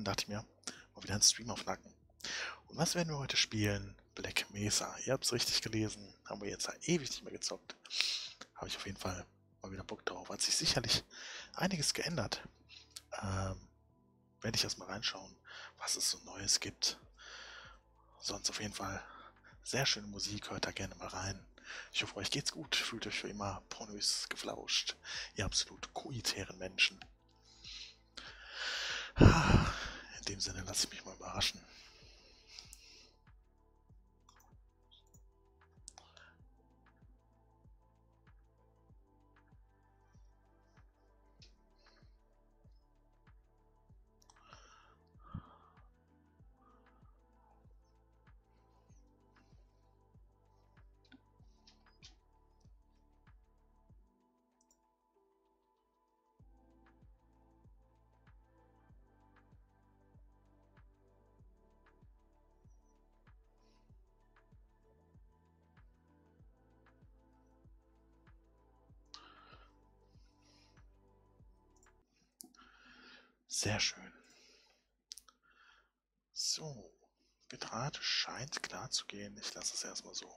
Gefunden, dachte ich mir. Mal wieder einen Stream aufnacken. Und was werden wir heute spielen? Black Mesa. Ihr habt es richtig gelesen. Haben wir jetzt ja ewig nicht mehr gezockt. Habe ich auf jeden Fall mal wieder Bock drauf. Hat sich sicherlich einiges geändert. Ähm, werde ich erstmal reinschauen, was es so Neues gibt. Sonst auf jeden Fall sehr schöne Musik. Hört da gerne mal rein. Ich hoffe, euch geht's gut. Fühlt euch für immer pornös geflauscht. Ihr absolut koitären Menschen. Sinne lasse ich mich mal überraschen. Sehr schön. So, Bitrate scheint klar zu gehen. Ich lasse es erstmal so.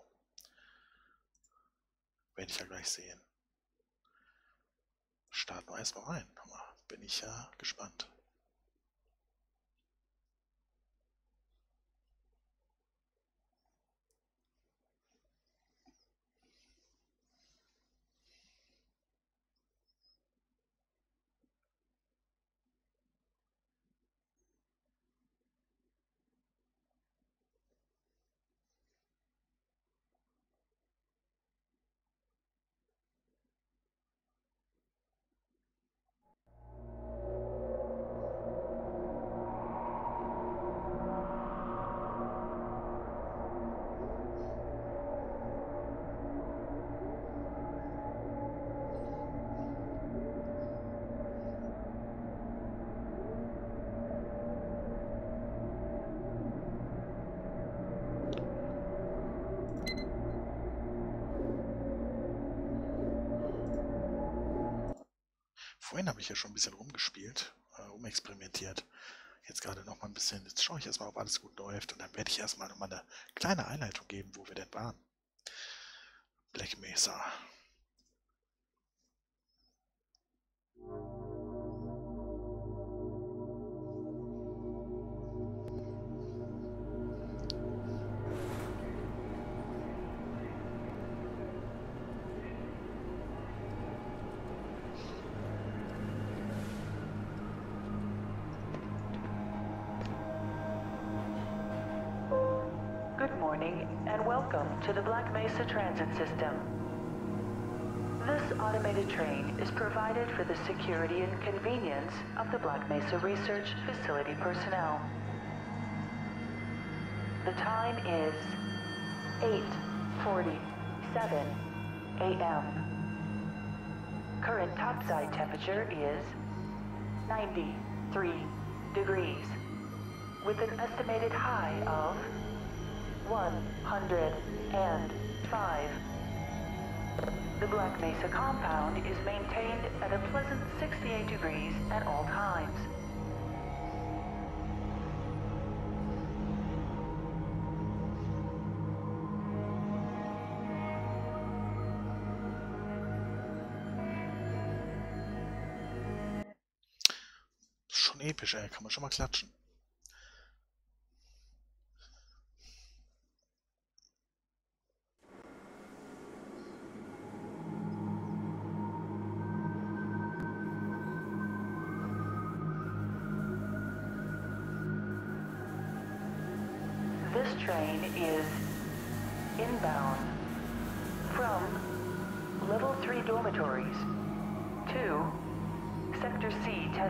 Werde ich ja gleich sehen. Starten wir erstmal rein. Bin ich ja gespannt. Ich ja schon ein bisschen rumgespielt, äh, rumexperimentiert. Jetzt gerade noch mal ein bisschen. Jetzt schaue ich erstmal, ob alles gut läuft und dann werde ich erstmal noch mal eine kleine Einleitung geben, wo wir denn waren. Black Mesa. Welcome to the Black Mesa Transit System. This automated train is provided for the security and convenience of the Black Mesa Research Facility personnel. The time is 8.47 a.m. Current topside temperature is 93 degrees with an estimated high of 105. The Black Mesa compound is maintained at a pleasant 68 degrees at all times. Schon episch, ey. Kann man schon mal klatschen.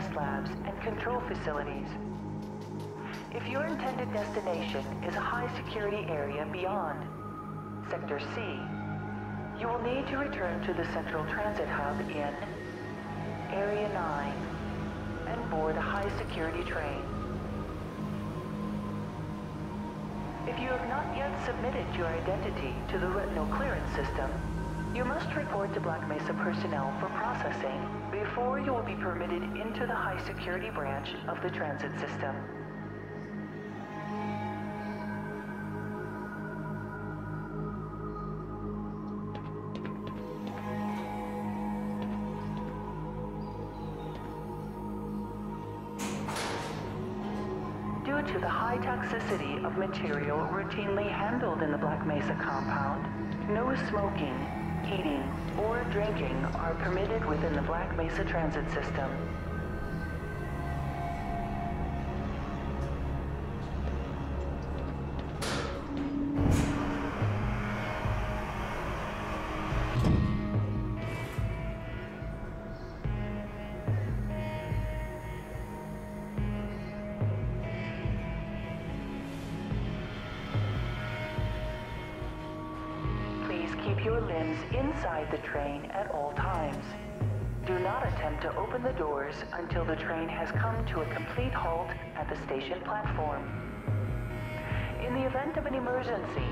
Test labs and control facilities. If your intended destination is a high security area beyond Sector C, you will need to return to the Central Transit Hub in Area 9 and board a high security train. If you have not yet submitted your identity to the retinal clearance system, you must report to Black Mesa personnel for processing before you will be permitted into the high security branch of the transit system. Due to the high toxicity of material routinely handled in the Black Mesa compound, no smoking, eating, or drinking are permitted within the Black Mesa transit system. Your limbs inside the train at all times. Do not attempt to open the doors until the train has come to a complete halt at the station platform. In the event of an emergency,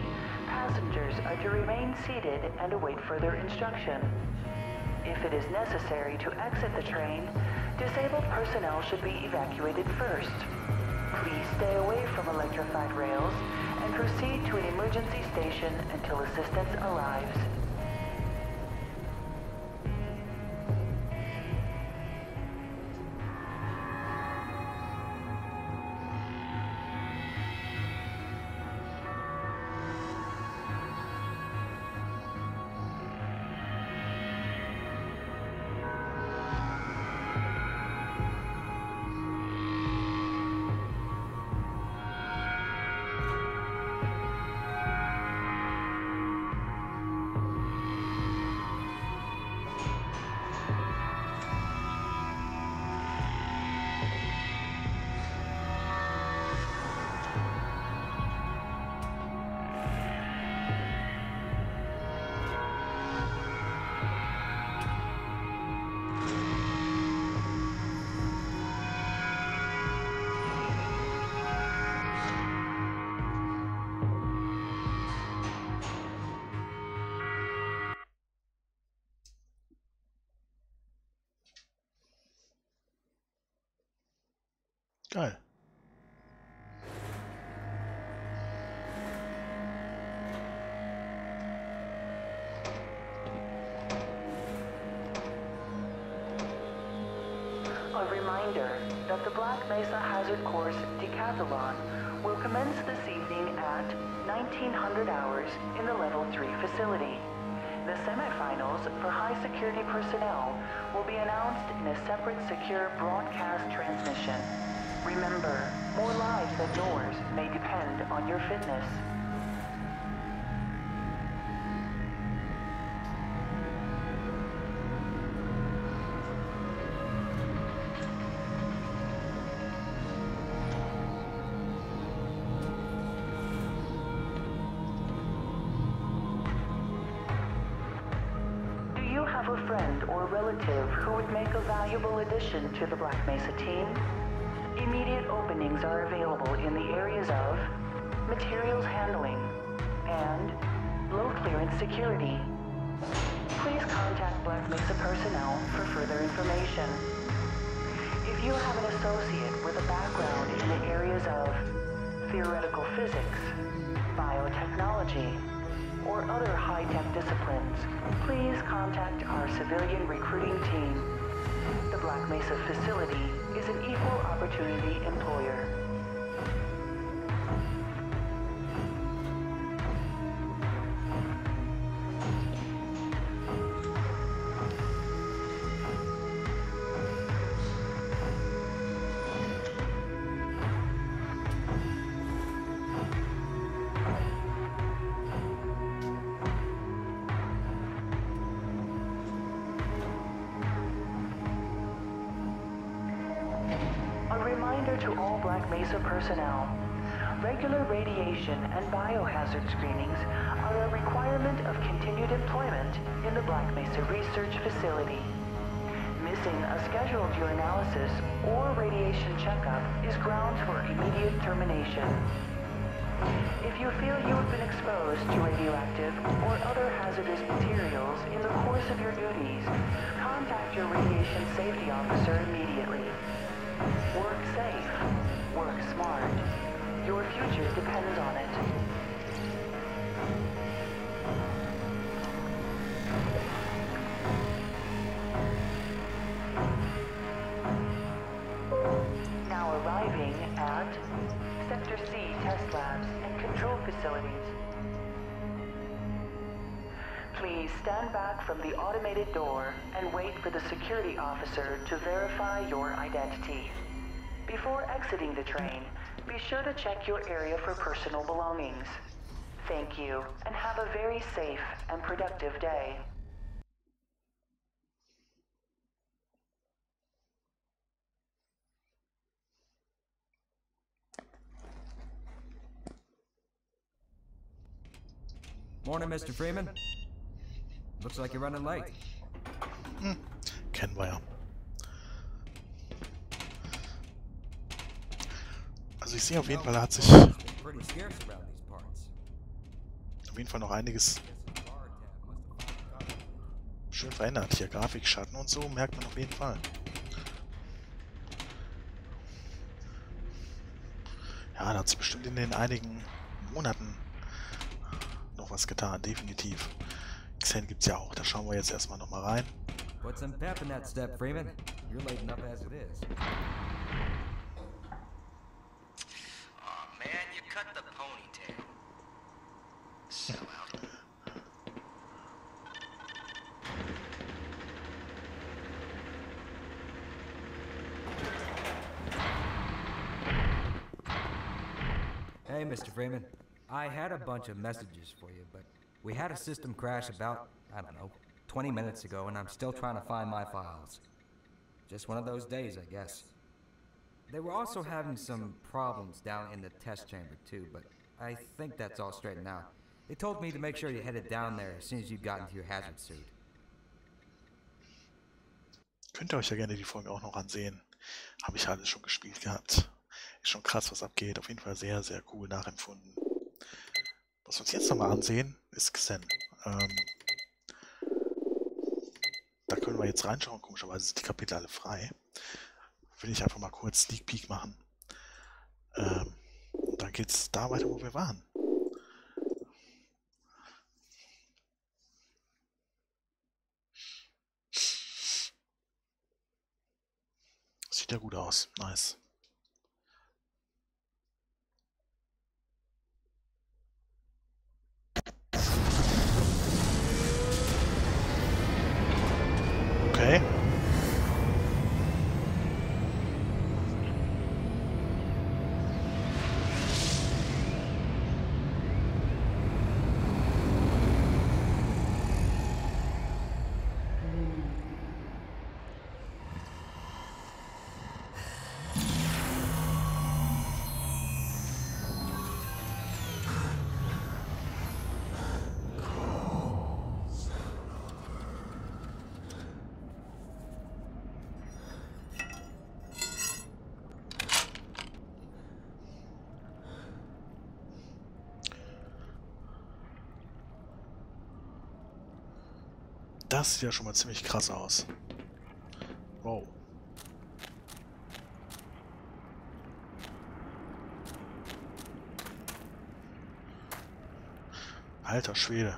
passengers are to remain seated and await further instruction. If it is necessary to exit the train, disabled personnel should be evacuated first. Please stay away from electrified rails and proceed to an emergency station until assistance arrives. That the Black Mesa Hazard Course Decathlon will commence this evening at 1900 hours in the Level 3 facility. The semifinals for high security personnel will be announced in a separate secure broadcast transmission. Remember, more lives than yours may depend on your fitness. Make a valuable addition to the Black Mesa team? Immediate openings are available in the areas of materials handling and low clearance security. Please contact Black Mesa personnel for further information. If you have an associate with a background in the areas of theoretical physics, biotechnology, or other high-tech disciplines, please contact our civilian recruiting team. The Black Mesa facility is an equal opportunity employer. Mesa personnel. Regular radiation and biohazard screenings are a requirement of continued employment in the Black Mesa Research Facility. Missing a scheduled urinalysis or radiation checkup is grounds for immediate termination. If you feel you have been exposed to radioactive or other hazardous materials in the course of your duties, contact your radiation safety officer immediately. Work safe. Work smart. Your future depends on it. Now arriving at Sector C test labs and control facilities. Please stand back from the automated door and wait for the security officer to verify your identity. Before exiting the train, be sure to check your area for personal belongings. Thank you, and have a very safe and productive day. Morning, Mr. Freeman. Looks like you're running late. Hmm. Kennen wir ja. Also ich sehe auf jeden Fall, da hat sich auf jeden Fall noch einiges schön verändert. Hier Grafikschatten und so merkt man auf jeden Fall. Ja, da hat sich bestimmt in den einigen Monaten noch was getan, definitiv. Xen gibt's ja auch, da schauen wir jetzt erstmal nochmal rein. Put some pep in that step, Freeman. You're late enough as it is. Had a bunch of messages for you, but we had a system crash about, I don't know, 20 minutes ago, and I'm still trying to find my files. Just one of those days, I guess. They were also having some problems down in the test chamber, too, but I think that's all straightened out. They told me to make sure you headed down there as soon as you got into your hazard suit. Könnt ihr euch ja gerne die Folge auch noch ansehen. Habe ich alles schon gespielt gehabt. Ist schon krass, was abgeht. Auf jeden Fall sehr, sehr cool nachempfunden. Was wir uns jetzt nochmal ansehen, ist Xen. Ähm, da können wir jetzt reinschauen. Komischerweise sind die Kapitel alle frei. Will ich einfach mal kurz Sneak Peek machen. Ähm, und dann geht's da weiter, wo wir waren. Sieht ja gut aus. Nice. Okay. Das sieht ja schon mal ziemlich krass aus. Wow. Alter Schwede.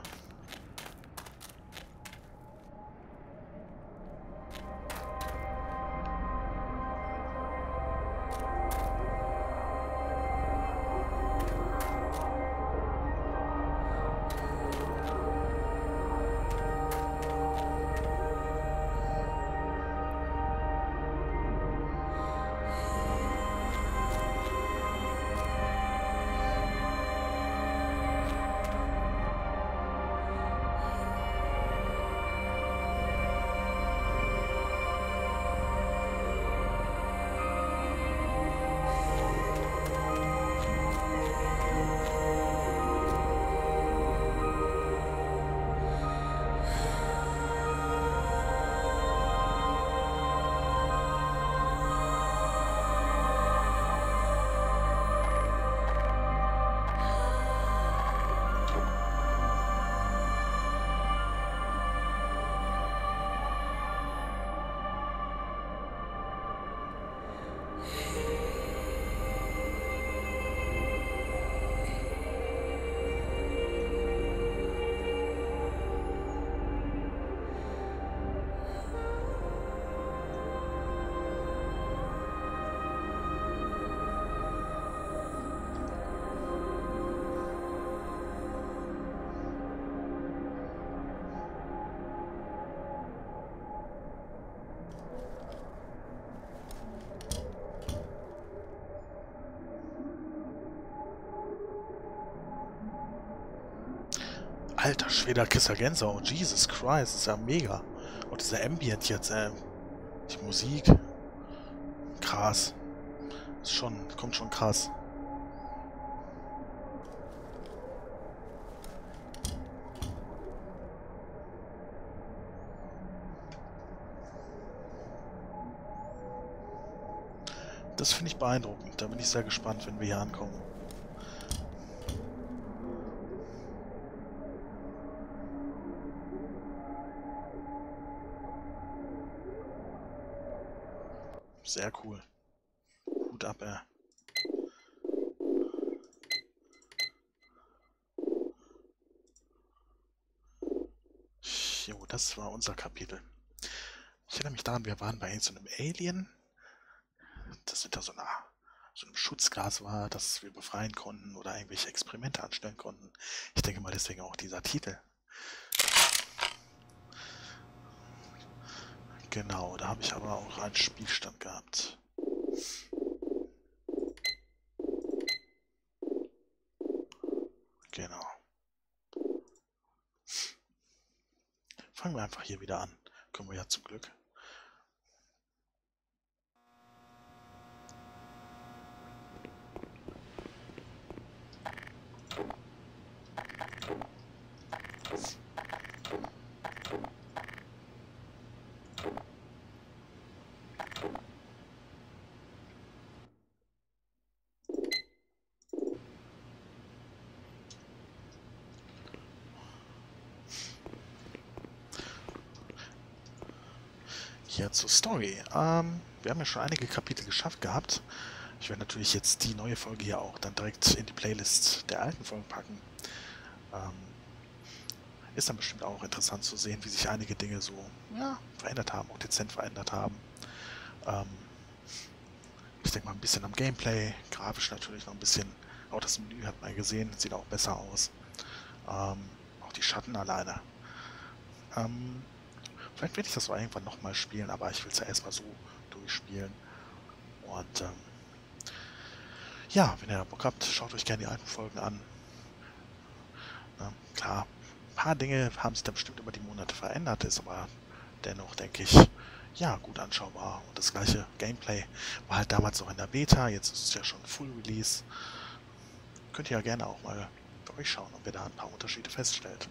Alter Schwede, Kisser Gänsehaut. Jesus Christ, ist ja mega. Und dieser Ambient jetzt, äh, die Musik. Krass. Ist schon, kommt schon krass. Das finde ich beeindruckend. Da bin ich sehr gespannt, wenn wir hier ankommen. Sehr cool. Hut ab, ey. Jo, das war unser Kapitel. Ich erinnere mich daran, wir waren bei so einem Alien, das hinter so, einer, so einem Schutzglas war, das wir befreien konnten oder irgendwelche Experimente anstellen konnten. Ich denke mal deswegen auch dieser Titel. Genau, da habe ich aber auch einen Spielstand gehabt. Genau. Fangen wir einfach hier wieder an. Können wir ja zum Glück. Hier zur Story. Ähm, wir haben ja schon einige Kapitel geschafft gehabt. Ich werde natürlich jetzt die neue Folge hier auch dann direkt in die Playlist der alten Folgen packen. Ähm, ist dann bestimmt auch interessant zu sehen, wie sich einige Dinge so ja, verändert haben, auch dezent verändert haben. Ähm, ich denke mal ein bisschen am Gameplay, grafisch natürlich noch ein bisschen. Auch das Menü hat man gesehen, sieht auch besser aus. Ähm, auch die Schatten alleine. Ähm, Vielleicht werde ich das auch irgendwann nochmal spielen, aber ich will es ja erstmal so durchspielen. Und ähm, ja, wenn ihr da Bock habt, schaut euch gerne die alten Folgen an. Na, klar, ein paar Dinge haben sich da bestimmt über die Monate verändert, ist aber dennoch, denke ich, ja, gut anschaubar. Und das gleiche Gameplay war halt damals noch in der Beta, jetzt ist es ja schon Full Release. Könnt ihr ja gerne auch mal bei euch schauen, ob ihr da ein paar Unterschiede feststellt.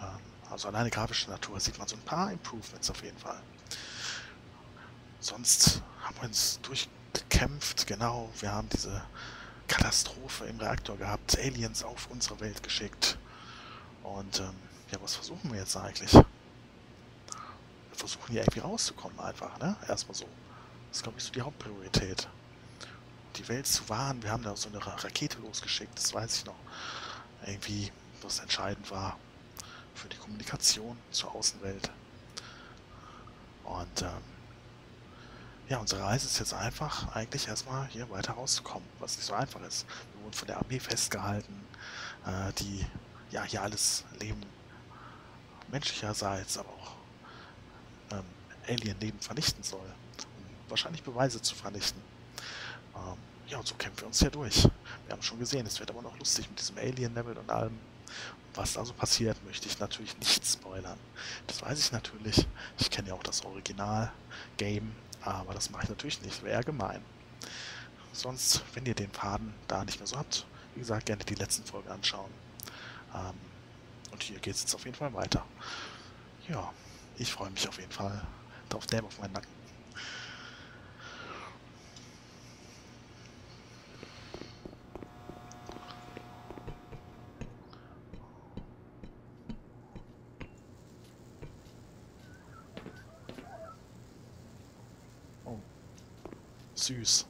Ähm, also alleine grafische Natur sieht man so ein paar Improvements auf jeden Fall. Sonst haben wir uns durchgekämpft, genau. Wir haben diese Katastrophe im Reaktor gehabt, Aliens auf unsere Welt geschickt. Und ähm, ja, was versuchen wir jetzt eigentlich? Wir versuchen hier irgendwie rauszukommen einfach, ne? Erstmal so. Das ist, glaube ich, so die Hauptpriorität. Die Welt zu wahren. Wir haben da so eine Rakete losgeschickt, das weiß ich noch. Irgendwie, was entscheidend war für die Kommunikation zur Außenwelt. Und ähm, ja, unsere Reise ist jetzt einfach, eigentlich erstmal hier weiter rauszukommen, was nicht so einfach ist. Wir wurden von der Armee festgehalten, äh, die ja hier alles Leben menschlicherseits, aber auch ähm, Alien-Leben vernichten soll, um wahrscheinlich Beweise zu vernichten. Ähm, ja, und so kämpfen wir uns hier durch. Wir haben schon gesehen, es wird aber noch lustig mit diesem Alien-Level und allem. Was also passiert, möchte ich natürlich nicht spoilern. Das weiß ich natürlich. Ich kenne ja auch das Original-Game, aber das mache ich natürlich nicht. Wäre gemein. Sonst, wenn ihr den Faden da nicht mehr so habt, wie gesagt, gerne die letzten Folgen anschauen. Ähm, und hier geht es jetzt auf jeden Fall weiter. Ja, ich freue mich auf jeden Fall. Drauf Name auf meinen Nacken. Süß.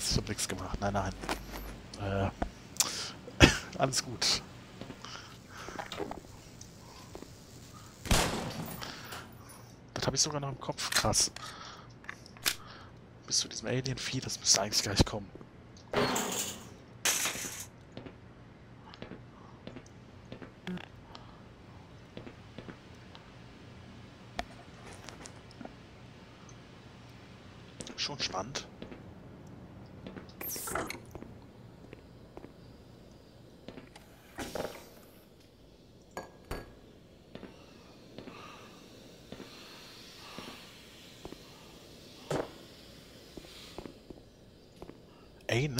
was? Ich hab nichts gemacht. Nein, nein. Äh, alles gut. Das habe ich sogar noch im Kopf. Krass. Bis zu diesem Alien-Vieh, das müsste eigentlich gleich kommen. Schon spannend.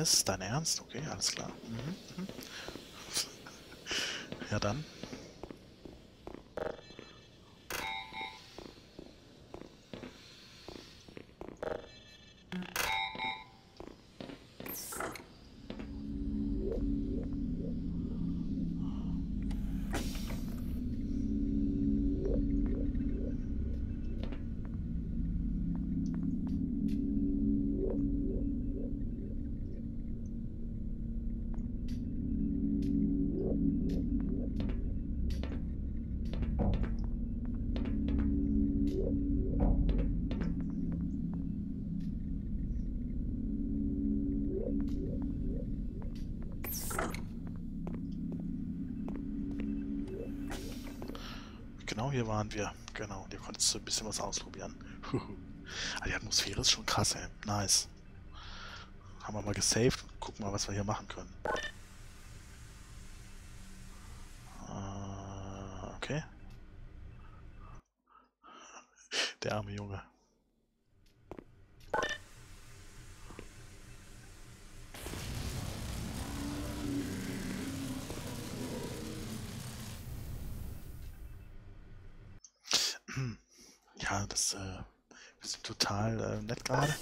Anus, dein Ernst? Okay, alles klar. Mhm, mhm. Ja dann. Hier waren wir. Genau, hier konntest du ein bisschen was ausprobieren. Aber die Atmosphäre ist schon krass, ey. Nice. Haben wir mal gesaved. Gucken mal, was wir hier machen können. Äh, okay. Der arme Junge. né, cara?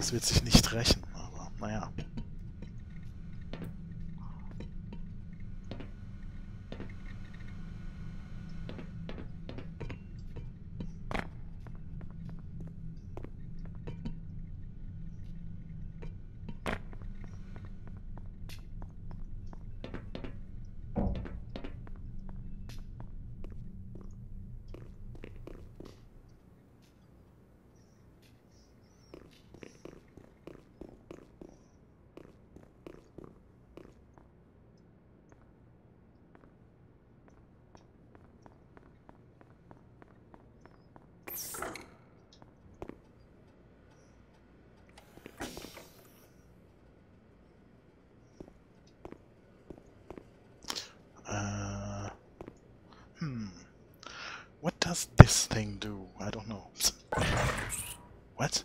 Das wird sich nicht rächen, aber naja. Uh, hmm. What does this thing do? I don't know. What?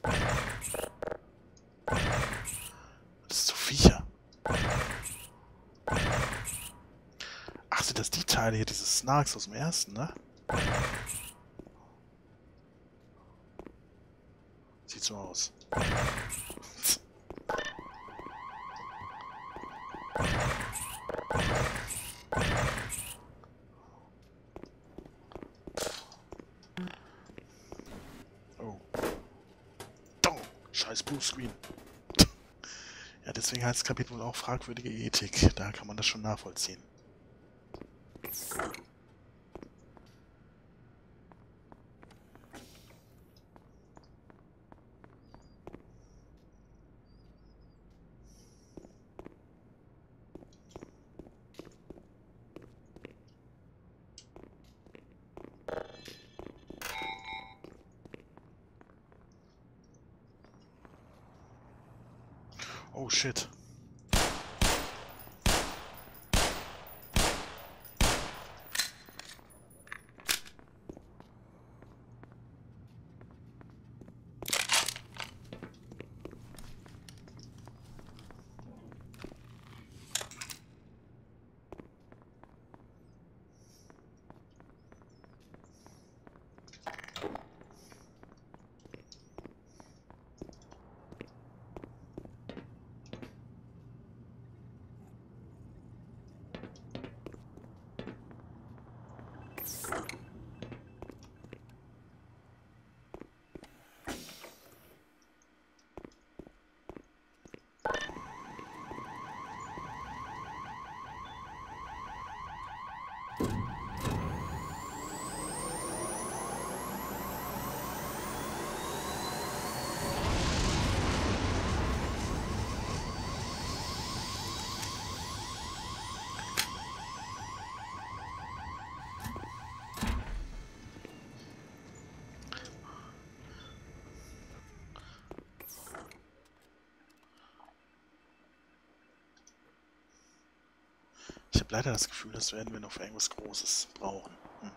Das ist so Viecher. Ach, sind das die Teile hier, diese Snarks aus dem ersten, ne? Sieht so aus. Oh. Oh, scheiß Bluescreen. Ja, deswegen heißt das Kapitel auch fragwürdige Ethik. Da kann man das schon nachvollziehen. shit. Leider das Gefühl, das werden wir noch für irgendwas Großes brauchen. Hm.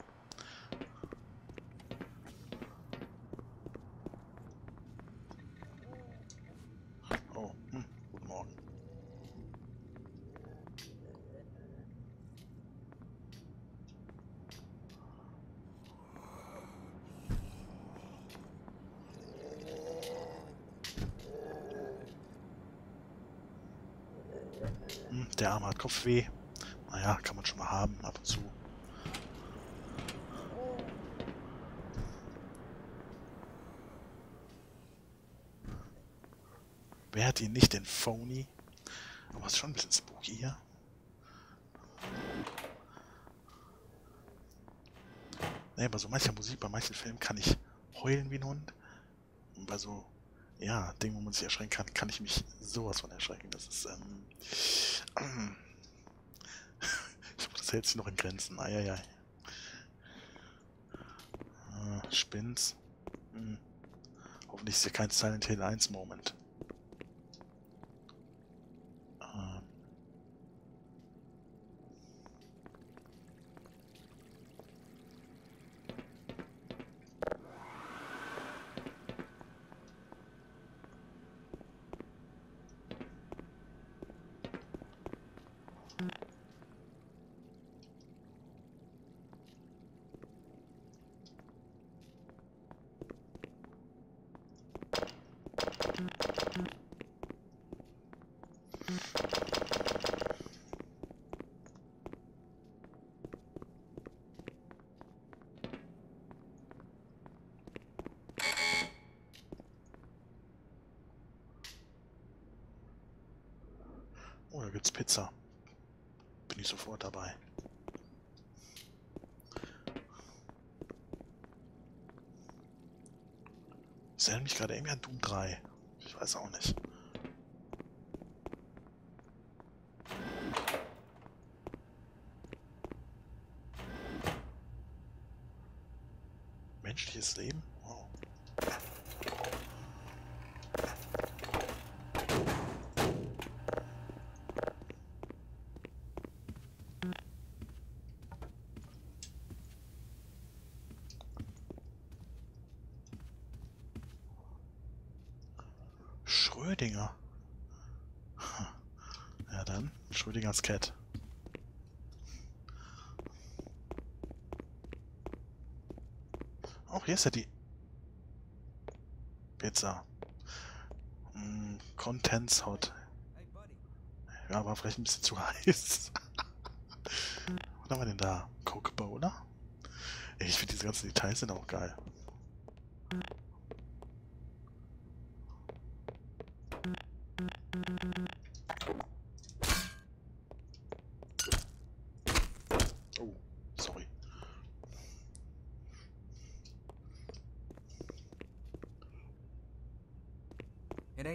Oh, hm, Morgen. Hm, der Arme hat Kopfweh. Naja, kann man schon mal haben, ab und zu. Wer hat ihn nicht, den Phony? Aber ist schon ein bisschen spooky hier. Nee, bei so mancher Musik, bei manchen Filmen kann ich heulen wie ein Hund. Und bei so, ja, Dingen, wo man sich erschrecken kann, kann ich mich sowas von erschrecken. Das ist, ähm, das hält sich noch in Grenzen. Eieiei. Äh, Spinns. Hm. Hoffentlich ist hier kein Silent Hill 1 Moment. Ähm. Oh, da gibt's Pizza. Bin ich sofort dabei. Das erinnert mich gerade irgendwie an Doom 3. Ich weiß auch nicht. Menschliches Leben? Wow. Schrödinger. Hm. Ja dann, Schrödingers Cat. Auch hier ist ja die Pizza. Mm, Contents Hot. Ja, war vielleicht ein bisschen zu heiß. Was haben wir denn da? Coca-Cola? Ich finde diese ganzen Details sind auch geil.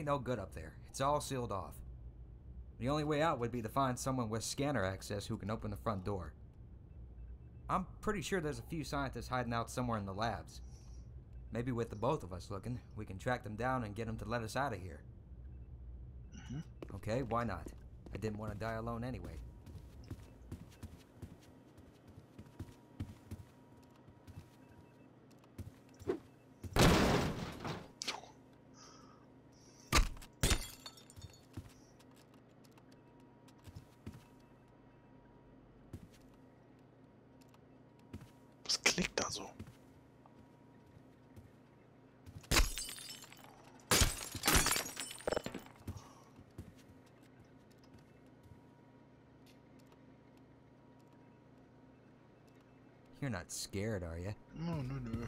Ain't no good up there. It's all sealed off. The only way out would be to find someone with scanner access who can open the front door. I'm pretty sure there's a few scientists hiding out somewhere in the labs. Maybe with the both of us looking, we can track them down and get them to let us out of here. Mhm. Okay, why not? I didn't want to die alone anyway. Was klickt da so? You're not scared, are you? Nö, nö, nö.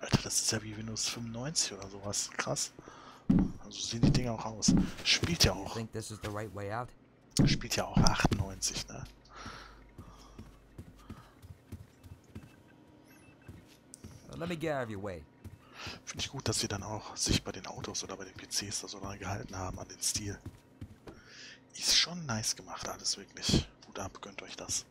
Alter, das ist ja wie Windows 95 oder sowas. Krass. Also sehen die Dinger auch aus. Spielt ja auch. think this is the right way out? Spielt ja auch 98, ne? Let me get out of your way. Finde ich gut, dass sie dann auch sich bei den Autos oder bei den PCs da so dran gehalten haben an den Stil. Ist schon nice gemacht alles, wirklich. Gut ab, gönnt euch das.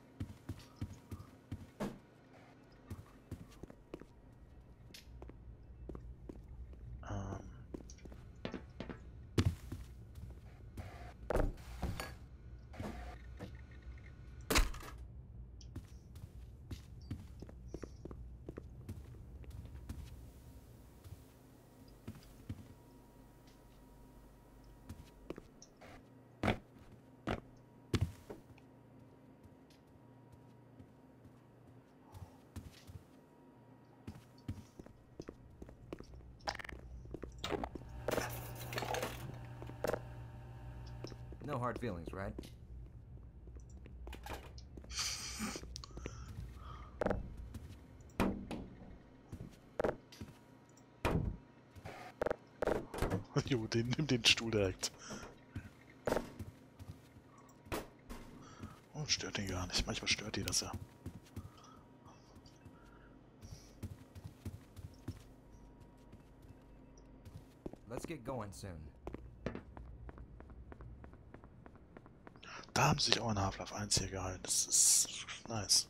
Hard feelings, right? Jo, den, nimm den Stuhl direkt. Oh, stört den gar nicht. Manchmal stört die das ja. Let's get going soon. Da haben sich auch an Half-Life 1 hier gehalten. Das ist nice.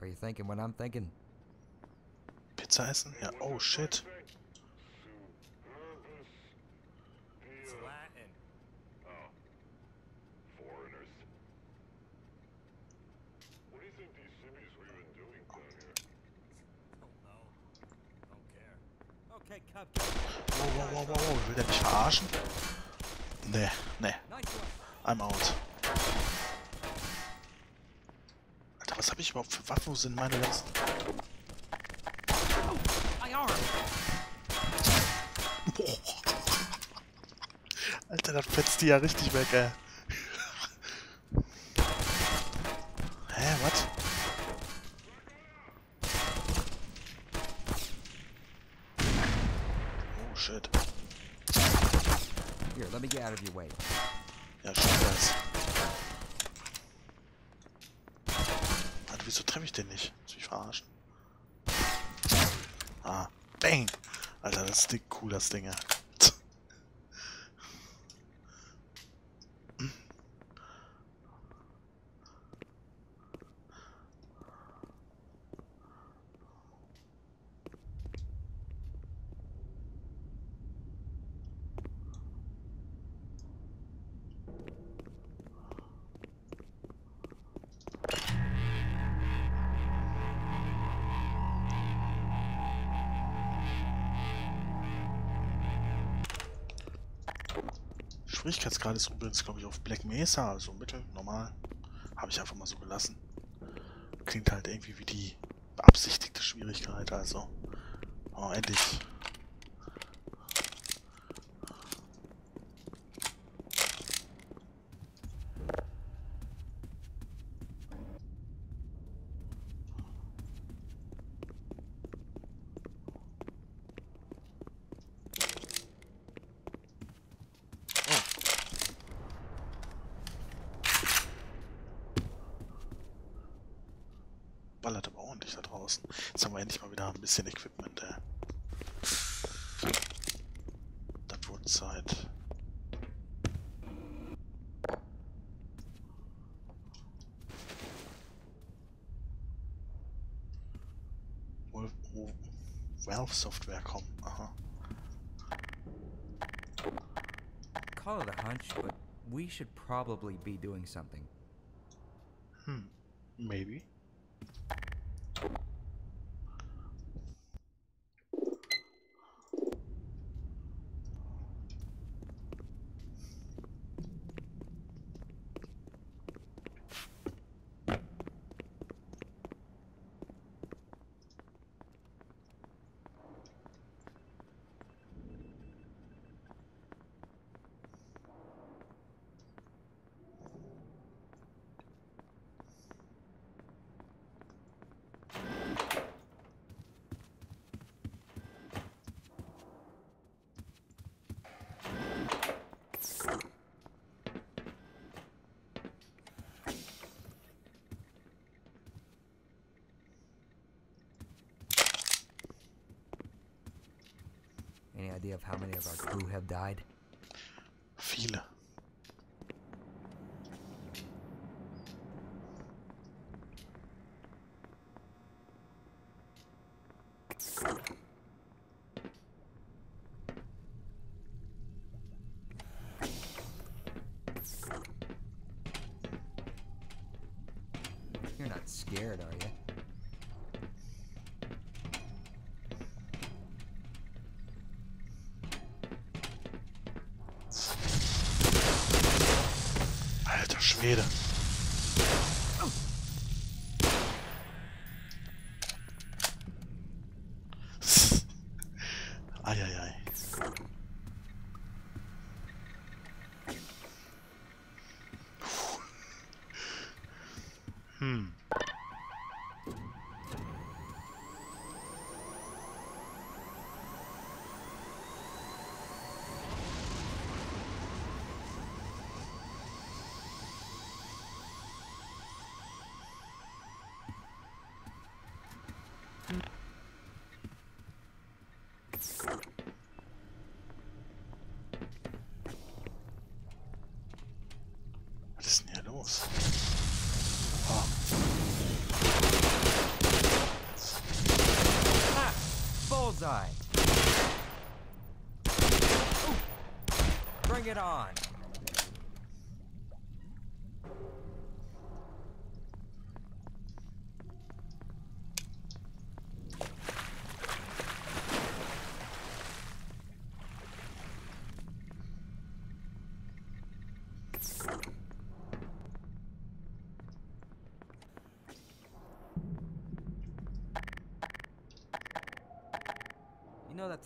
Are you thinking what I'm thinking? Pizza essen? Ja, oh shit. It's Latin. Oh. Foreigners. What do you think these civvies were even doing down here? Don't know. Don't care. Okay, Cub. get Wow, wow, wow, wow, wow. Will der mich verarschen? Nee, nee. Nice one. I'm out. Alter, was habe ich überhaupt für Waffen? Wo sind meine letzten? Boah. Alter, das fetzt die ja richtig weg, ey. stinger. Schwierigkeitsgrad ist übrigens, glaube ich, auf Black Mesa, also mittel, normal. Habe ich einfach mal so gelassen. Klingt halt irgendwie wie die beabsichtigte Schwierigkeit, also. Oh, endlich. Ballert aber ordentlich da draußen. Jetzt haben wir endlich mal wieder ein bisschen Equipment, ey. Das wurde Zeit. Wohl, wo Valve Software kommen. Aha. Call it a hunch, but we should probably be doing something. Hm. Maybe. Of our crew have died? cachoeira. walls. Oh. Ah, bullseye! Ooh. Bring it on!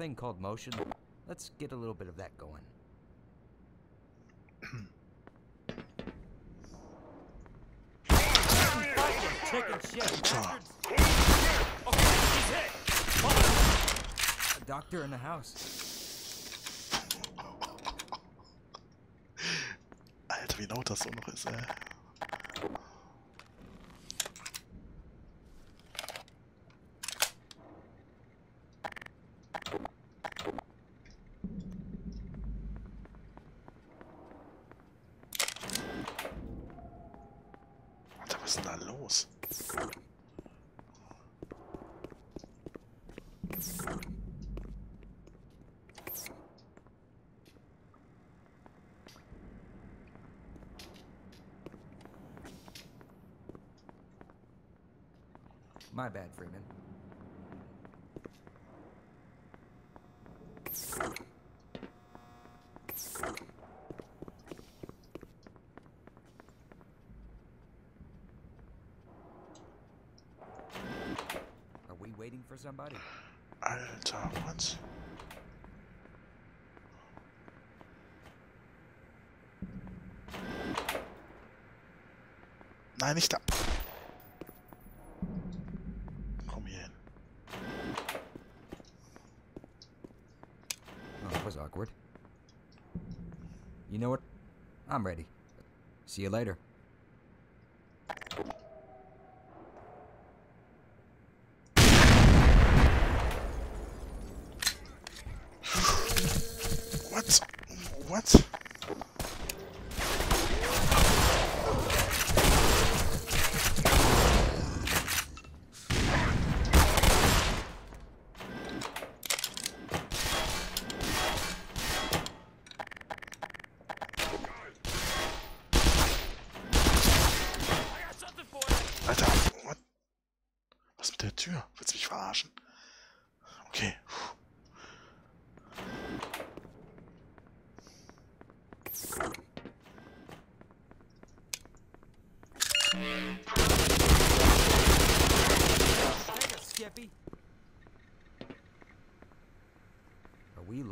Thing called motion? Let's get a little bit of that going. A doctor in the house. Alter, wie laut das so noch ist, ey. Alter, was ist denn da los? My bad, Freeman. Are we waiting for somebody? Alter, was? Nein, nicht da. Komm hier hin. Oh, that was awkward. You know what? I'm ready. See you later.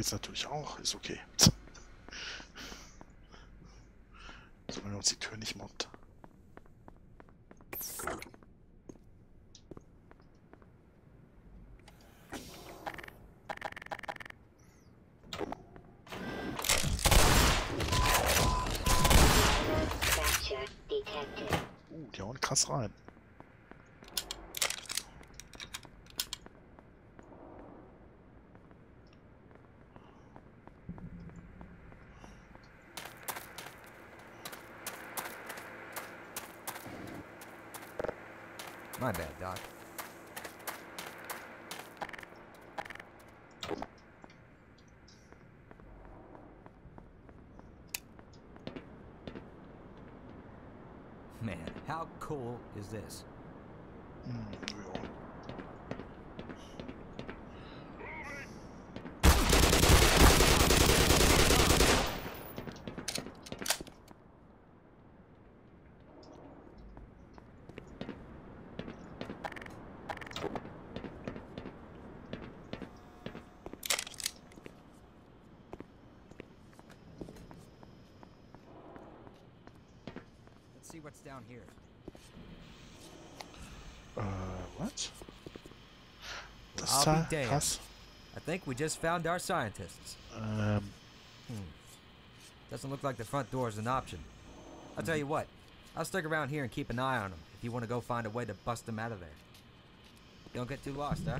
geht's natürlich auch. Ist okay. Is this? Let's see what's down here. Äh, what? I'll be damned. I think we just found our scientists. Ähm, Doesn't look like the front door is an option. I'll tell you what, I'll stick around here and keep an eye on them if you want to go find a way to bust them out of there. Don't get too lost, huh?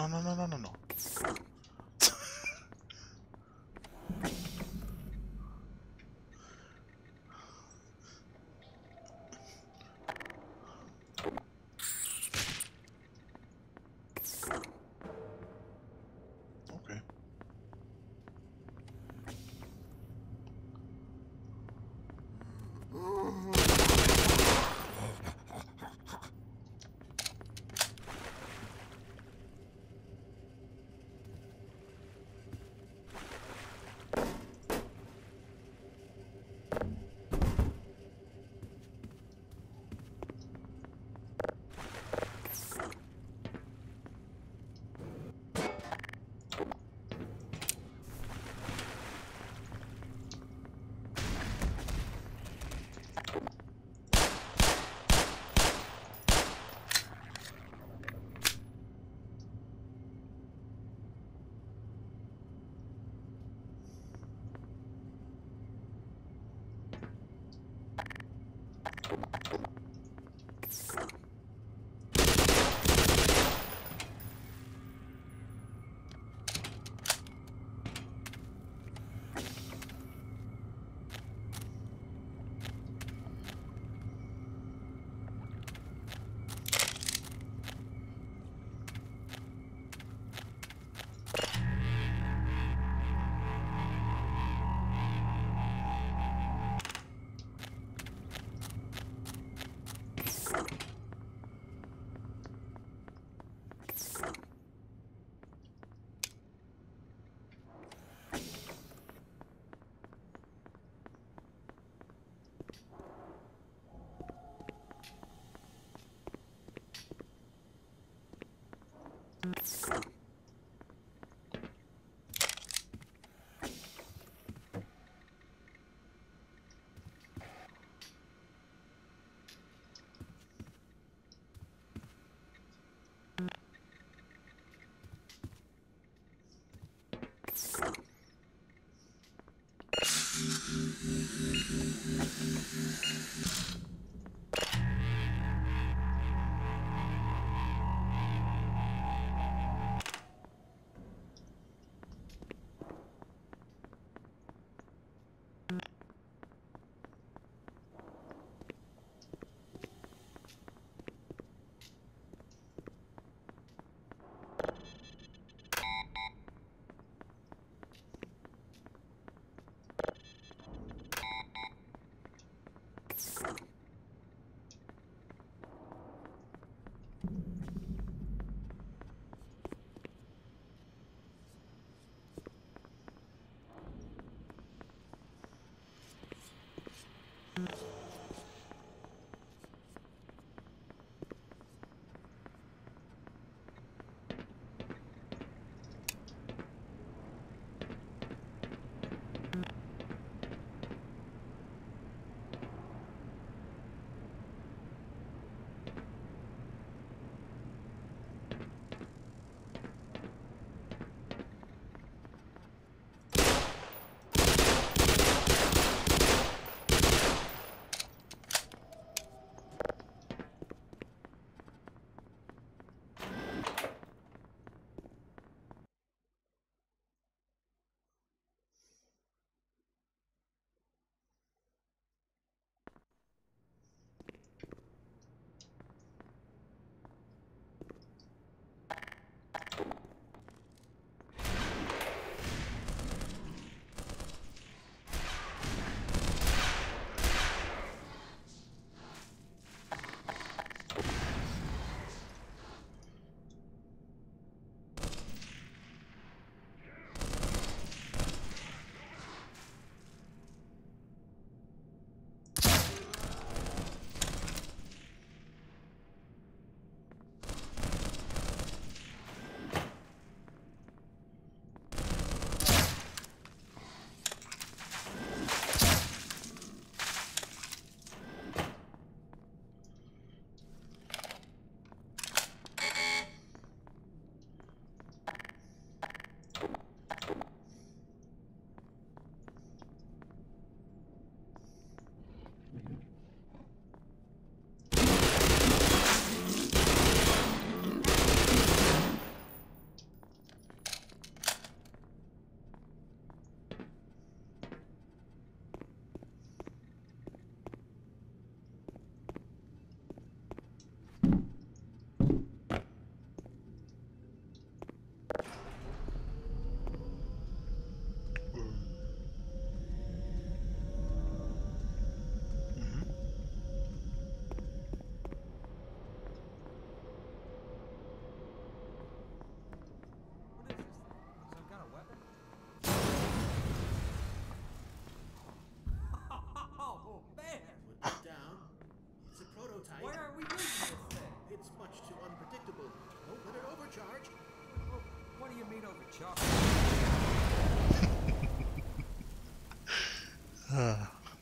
No no no no no no. Okay. Mm.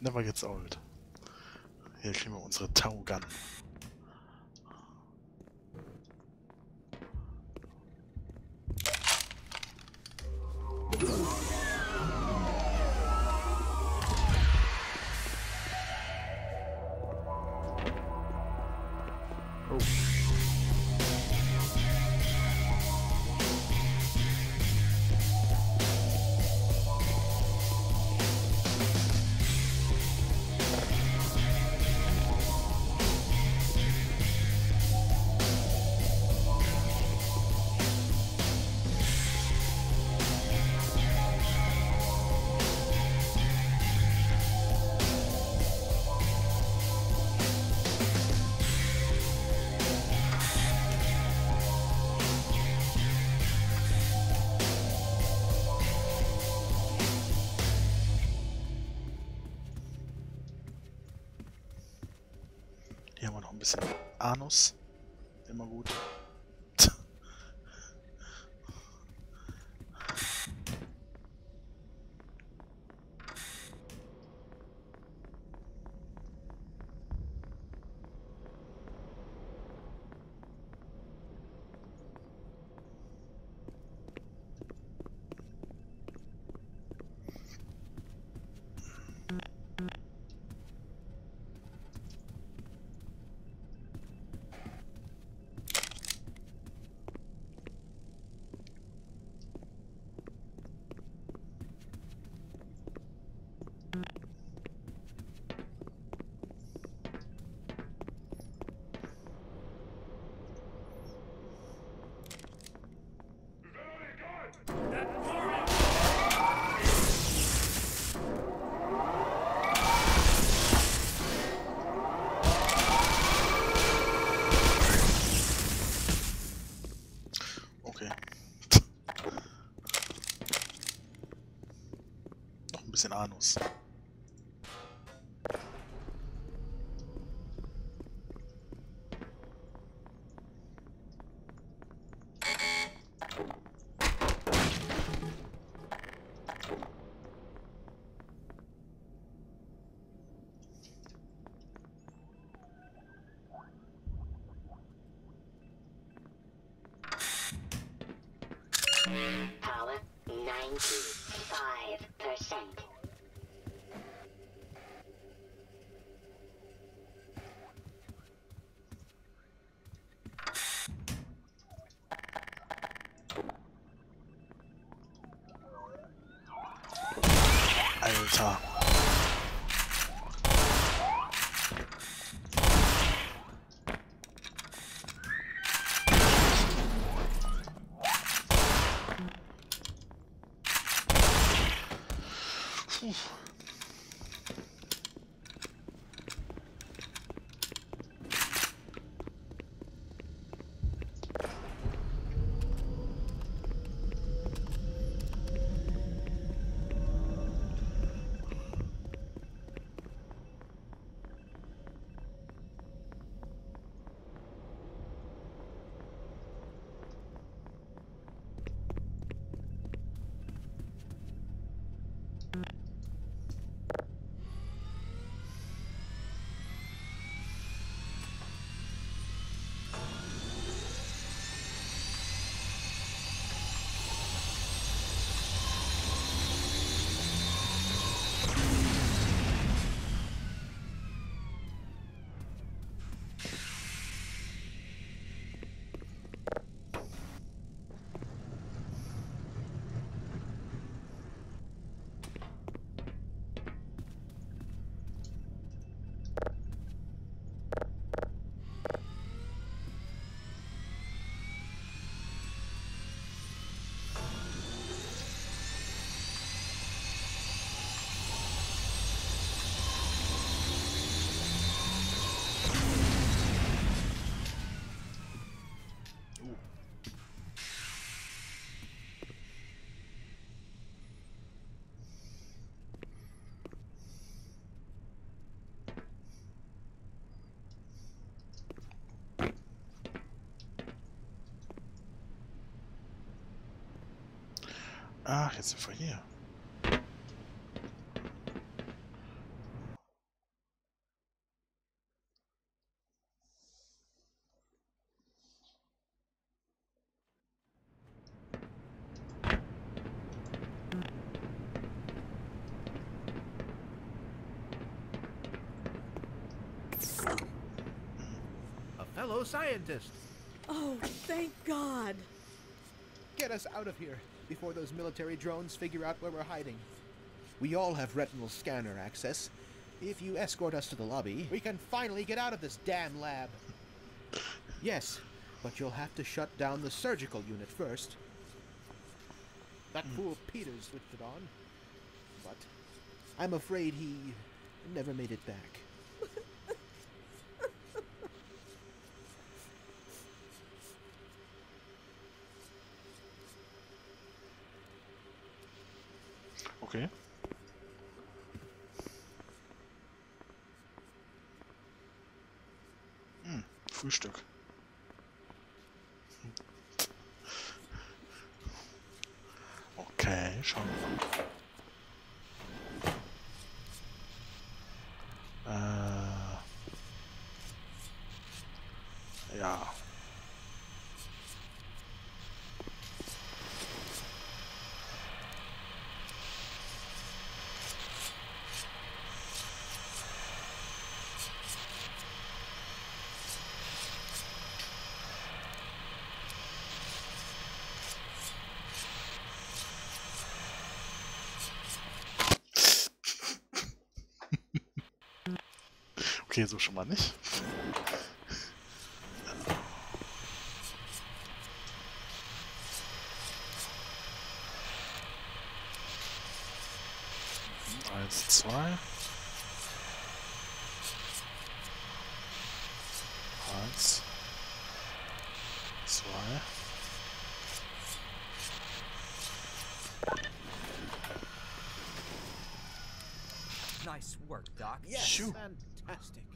Never gets old. Hier kriegen wir unsere Taugun. Rubes and Annals. Power 95%. Ach, jetzt sind wir hier. A fellow scientist. Oh, thank God. Get us out of here before those military drones figure out where we're hiding. We all have retinal scanner access. If you escort us to the lobby, we can finally get out of this damn lab. Yes, but you'll have to shut down the surgical unit first. That hmm. fool Peters switched it on. But I'm afraid he never made it back. Okay. Hm, Frühstück. Okay, schauen wir mal. Okay, so schon mal nicht. Eins, zwei. Eins. Zwei. Nice work, Doc. Yes, Shoo.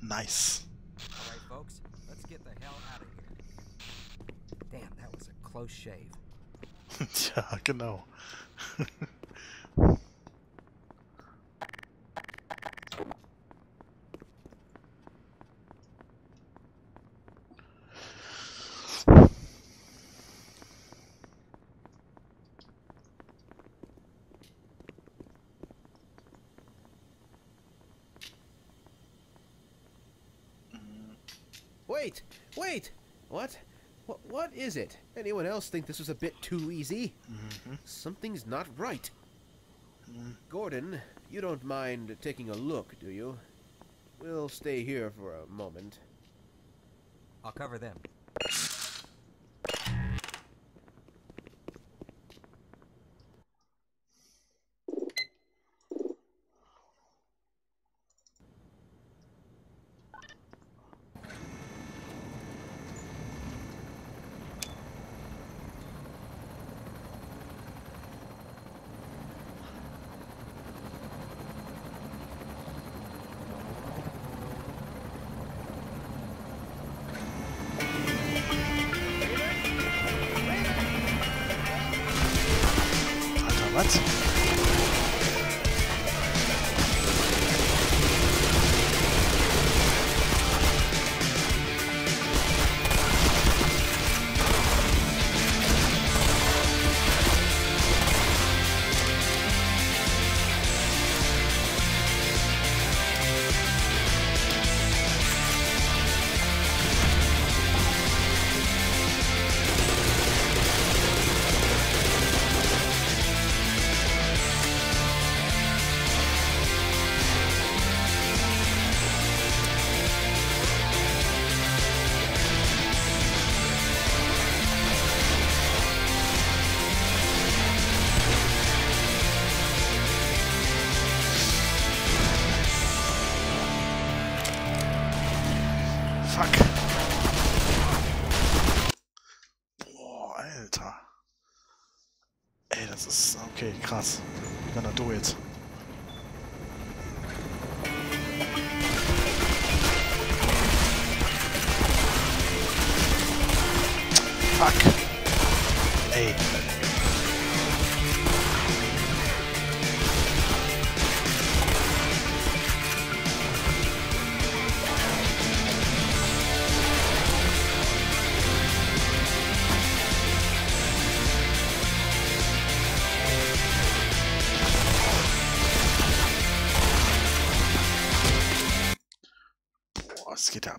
Nice. All right, folks, let's get the hell out of here. Damn, that was a close shave. Tja, genau. Wait, wait. What? What? What is it? Anyone else think this was a bit too easy? Mm-hmm. Something's not right. Mm. Gordon, you don't mind taking a look, do you? We'll stay here for a moment. I'll cover them.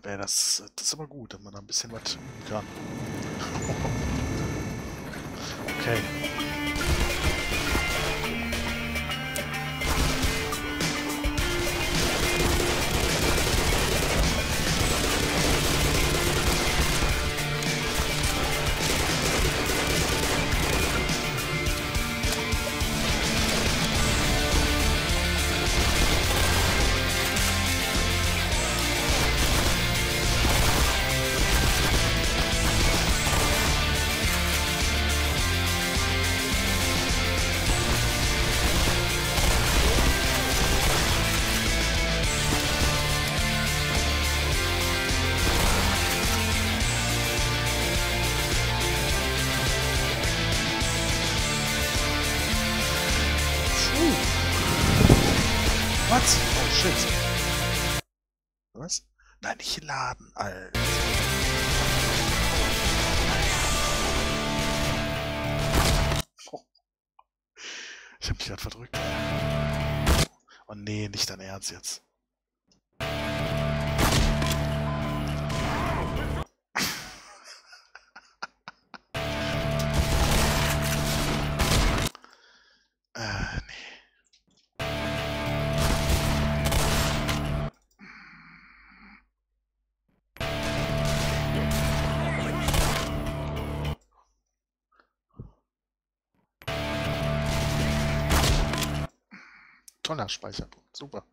Ey. Das, das ist aber gut, dass man da ein bisschen was üben kann. Ernst jetzt. Toller Speicherpunkt, super.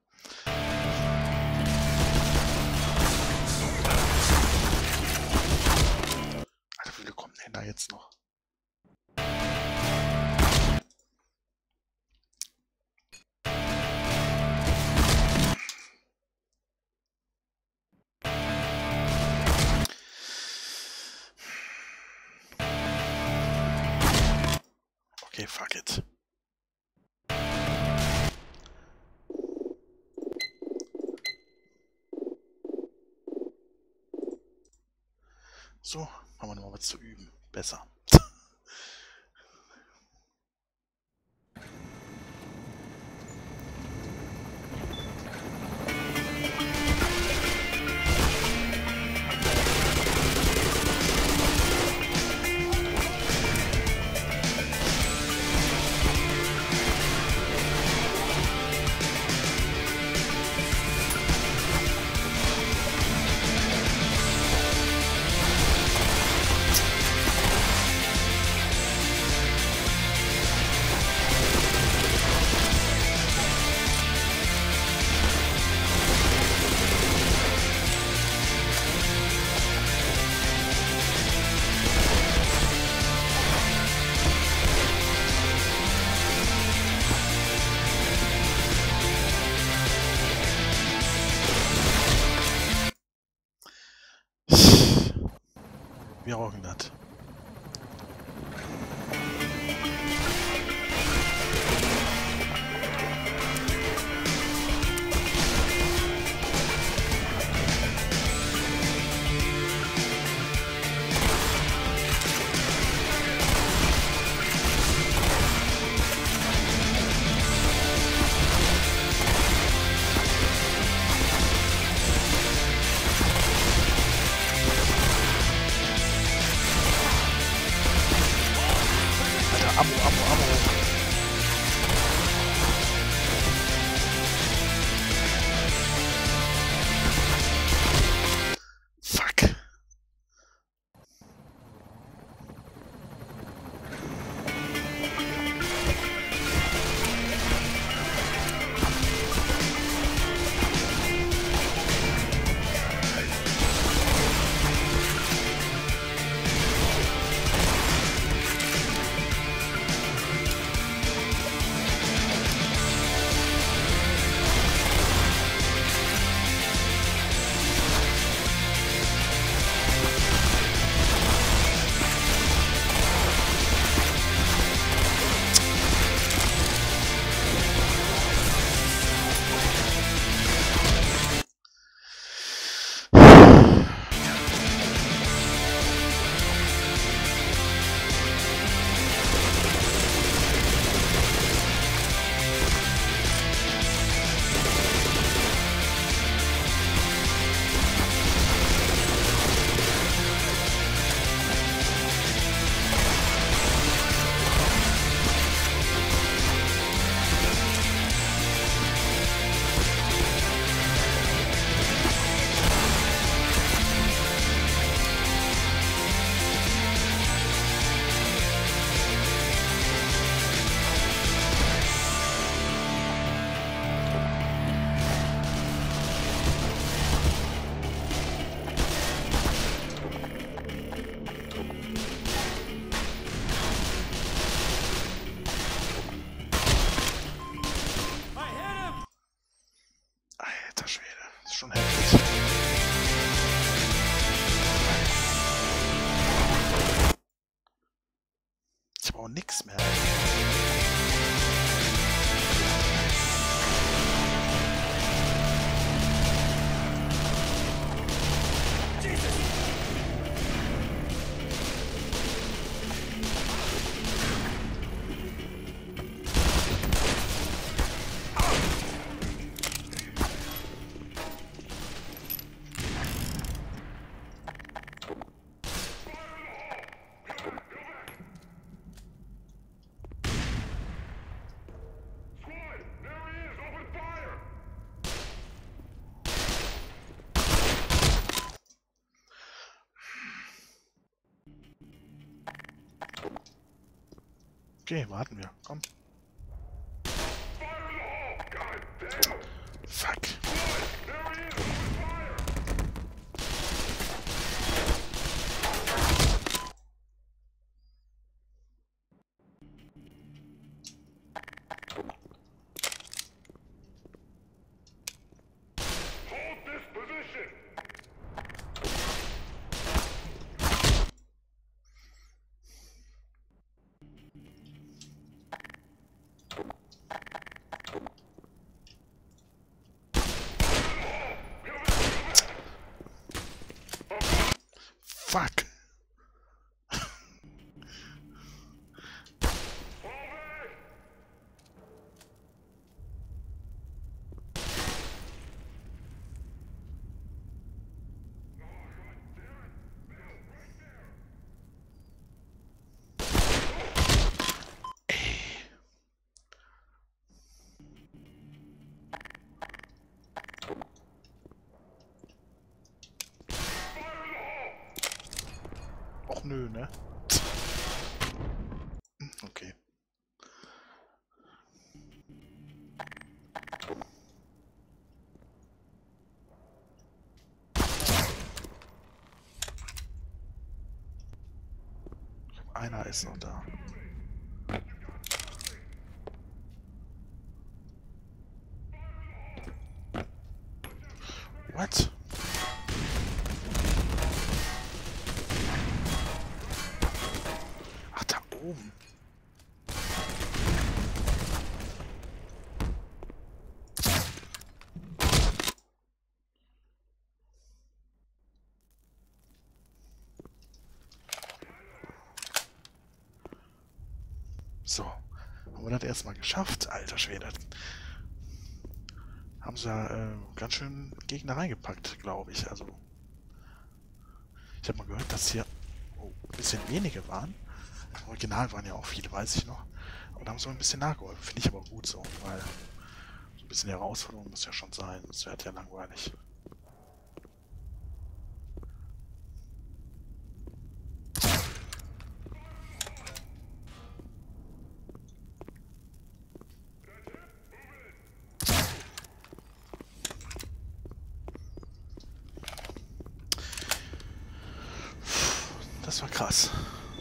Alter, wie viele kommen denn da jetzt noch? Okay, fuck it. So, haben wir noch mal was zu üben. Besser. Wir rocken schon heftig. Ich brauche nix mehr. Okay, warten wir. Komm. Och nö, ne? Okay. Einer ist noch da. oben. So, haben wir das erstmal geschafft, alter Schwede. Haben sie da äh, ganz schön Gegner reingepackt, glaube ich. Also, ich habe mal gehört, dass hier oh, ein bisschen wenige waren. Im Original waren ja auch viele, weiß ich noch. Aber da haben sie mal ein bisschen nachgeholfen. Finde ich aber gut so, weil so ein bisschen Herausforderung muss ja schon sein. Das wäre ja langweilig.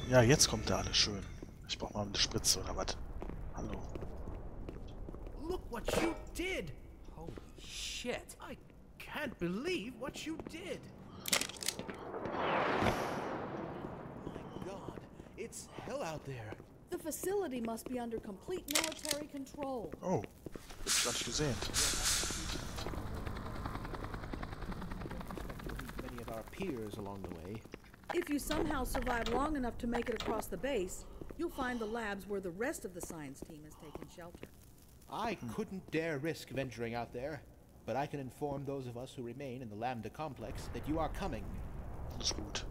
Ja, jetzt kommt da alles schön. Ich brauche mal eine Spritze oder was. Hallo. Look what you did! Holy shit. I can't believe what you did! My god, it's hell out there. The facility must be under complete military control. Oh, hab ich gar nicht gesehen. Many of our peers along the way. If you somehow survive long enough to make it across the base, you'll find the labs where the rest of the science team has taken shelter. I couldn't dare risk venturing out there, but I can inform those of us who remain in the Lambda complex that you are coming. Alles gut.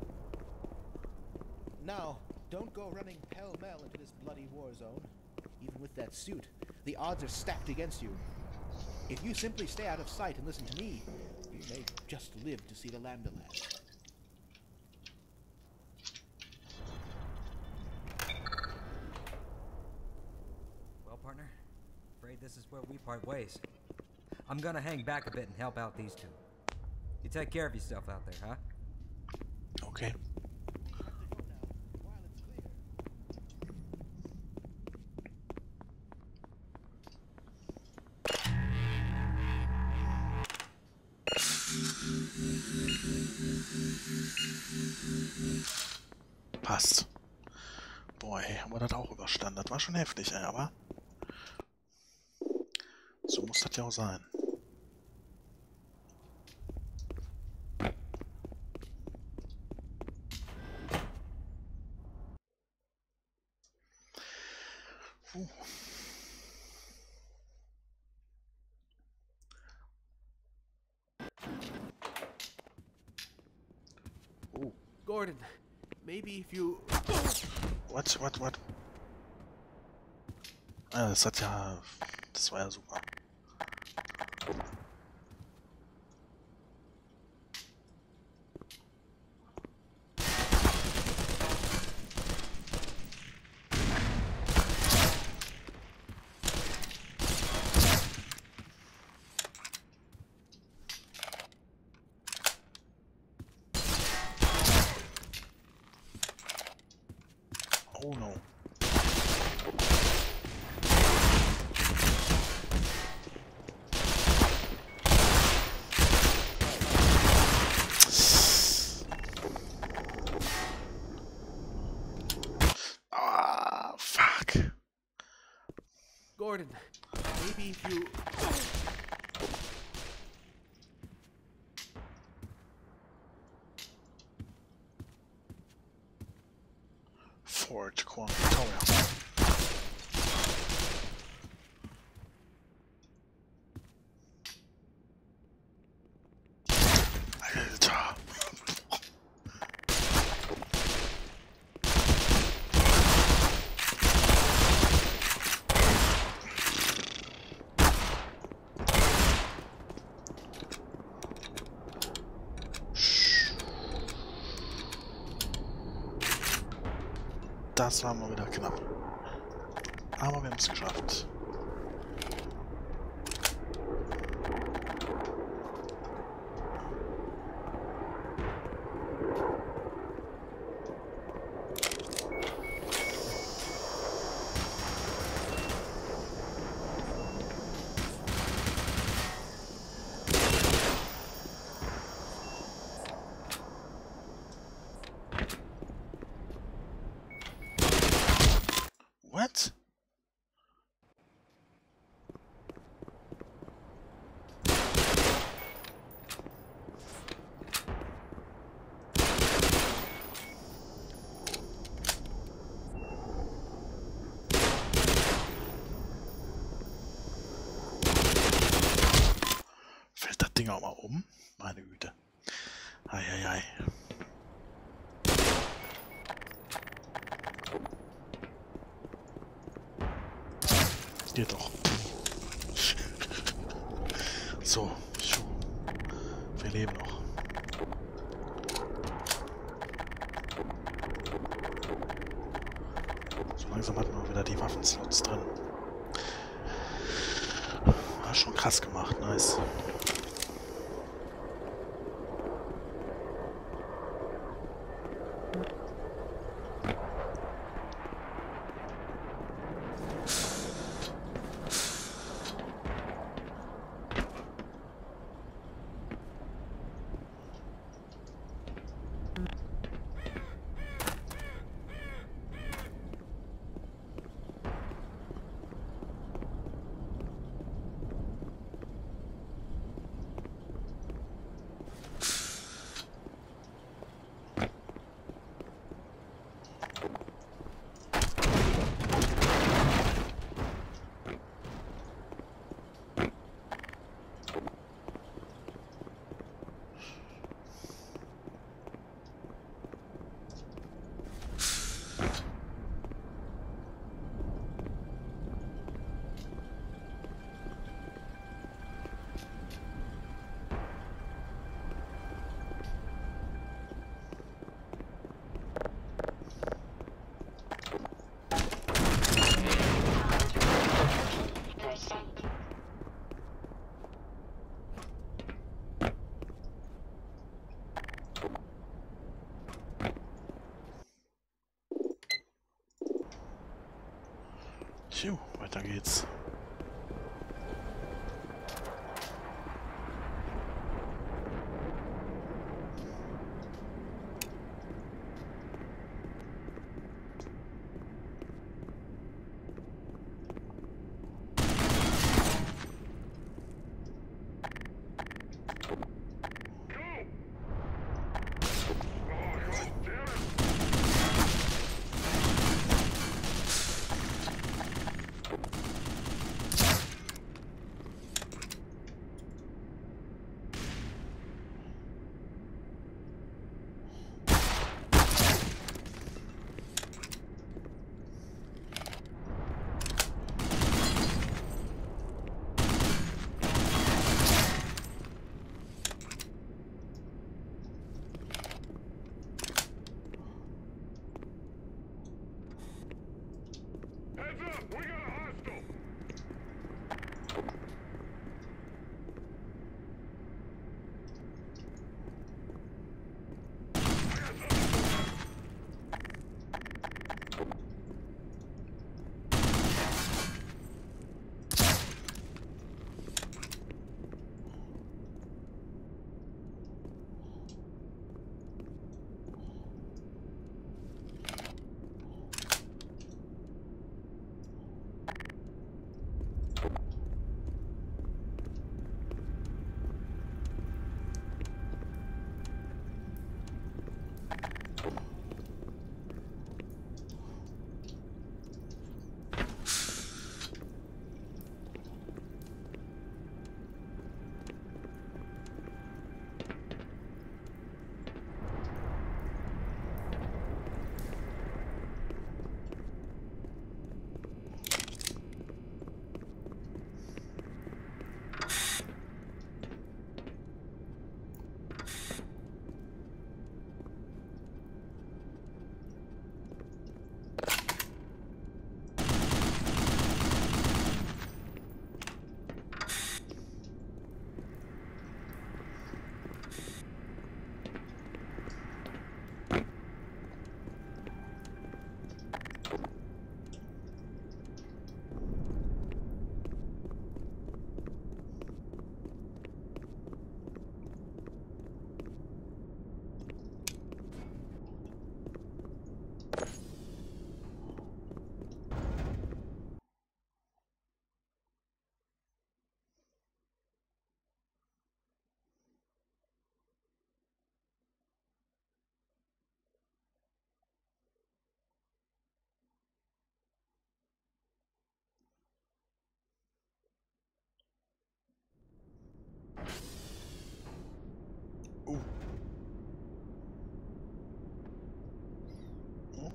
Now, don't go running pell-mell into this bloody war zone. Even with that suit, the odds are stacked against you. If you simply stay out of sight and listen to me, you may just live to see the Lambda Labs. Well, partner, afraid this is where we part ways. I'm gonna hang back a bit and help out these two. You take care of yourself out there, huh? Okay. Passt. Boah, ey, haben wir das auch überstanden. Das war schon heftig, aber... So muss das ja auch sein. Puh. Oh, Gordon, maybe if you. what, what, what? Ah, das hat ja... Das war ja super. Das war mal wieder knapp. Aber wir haben es geschafft. What? Fällt das Ding auch mal um? Meine Güte. Eieiei. Geht doch. So, wir leben noch. So langsam hatten wir wieder die Waffenslots drin. War schon krass gemacht, nice. Percent. Tju, weiter geht's.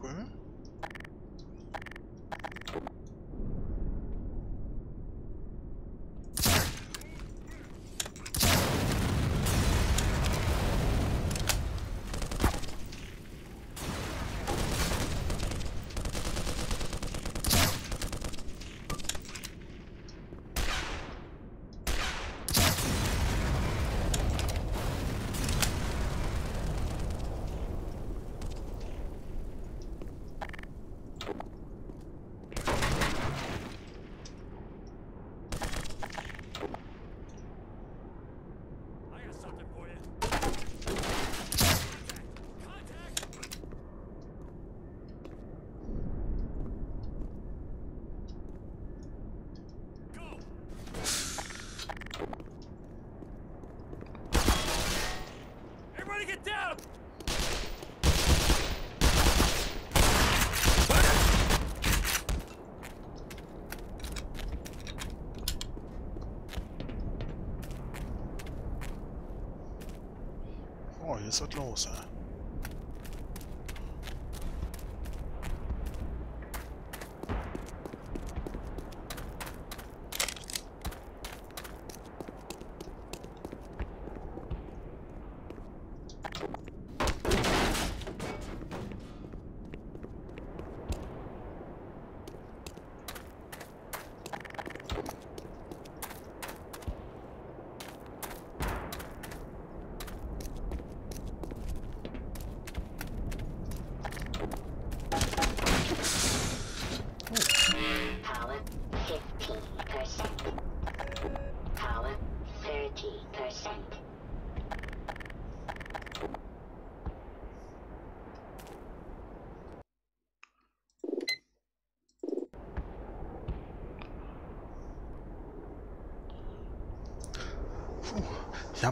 were? Ist was los, ey.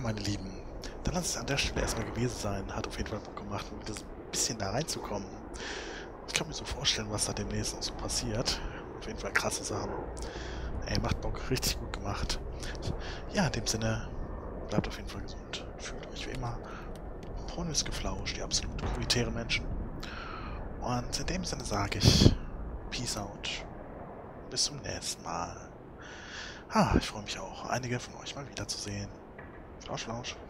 Meine Lieben, dann lass es an der Stelle erstmal gewesen sein. Hat auf jeden Fall Bock gemacht, mal wieder so ein bisschen da reinzukommen. Ich kann mir so vorstellen, was da demnächst noch so passiert. Auf jeden Fall krasse Sachen. Ey, macht Bock, richtig gut gemacht. Ja, in dem Sinne, bleibt auf jeden Fall gesund. Fühlt euch wie immer Honus geflauscht, die absolut komitäre Menschen. Und in dem Sinne sage ich Peace out. Bis zum nächsten Mal. Ah, ich freue mich auch, einige von euch mal wiederzusehen. Vamos, vamos.